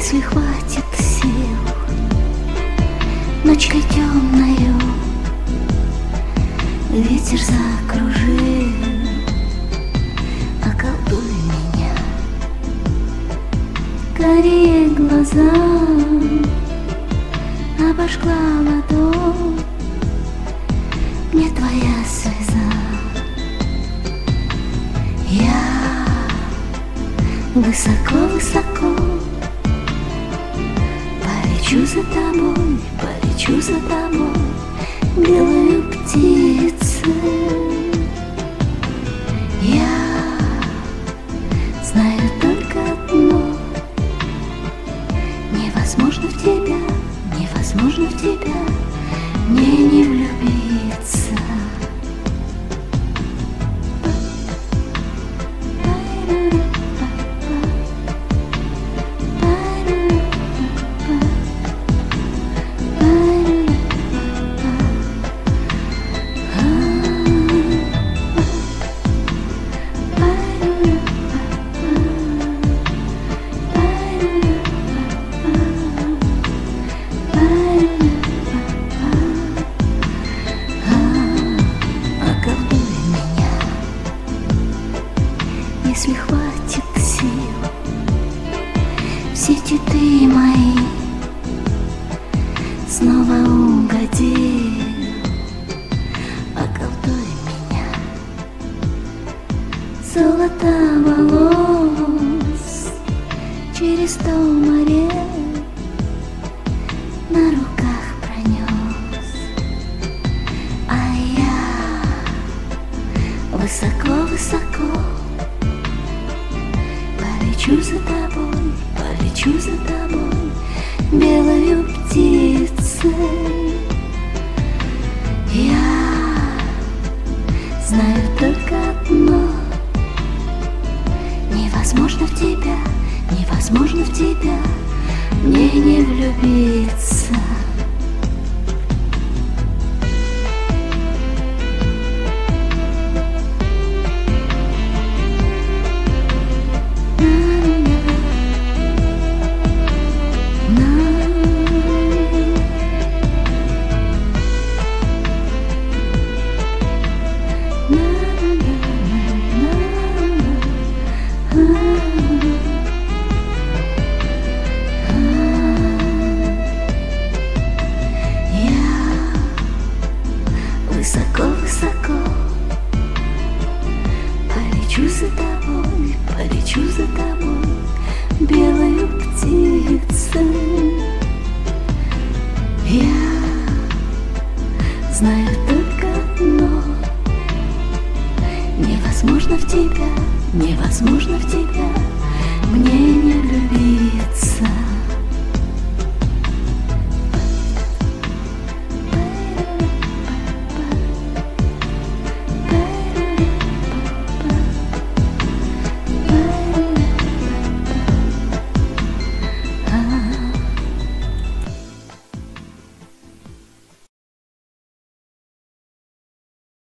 Если хватит сил Ночью темною? Ветер закружил Околдуй меня. Карие глаза Обожгла ладонь Мне твоя слеза. Я высоко-высоко за тобой, полечу за тобой Белую птицу Я знаю только одно. Невозможно в тебя, невозможно в тебя. Мне не если хватит сил В сети ты мои снова угодил Околдуй меня, золото волос Через сто морей на руках пронес. А я высоко-высоко Полечу за тобой, полечу за тобой Белою птицей Я знаю только одно. Невозможно в тебя, невозможно в тебя Мне не влюбиться высоко-высоко Полечу за тобой, полечу за тобой Белою птицей Я знаю только одно. Невозможно в тебя, невозможно в тебя